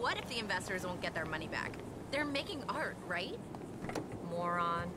What if the investors won't get their money back? They're making art, right? Moron.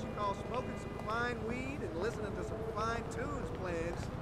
Washington smoking some fine weed and listening to some fine tunes playing.